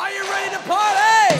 Are you ready to party?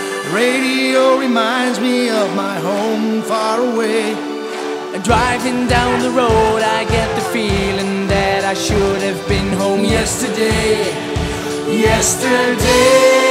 Radio reminds me of my home far away. Driving down the road, I get the feeling that I should have been home yesterday. Yesterday.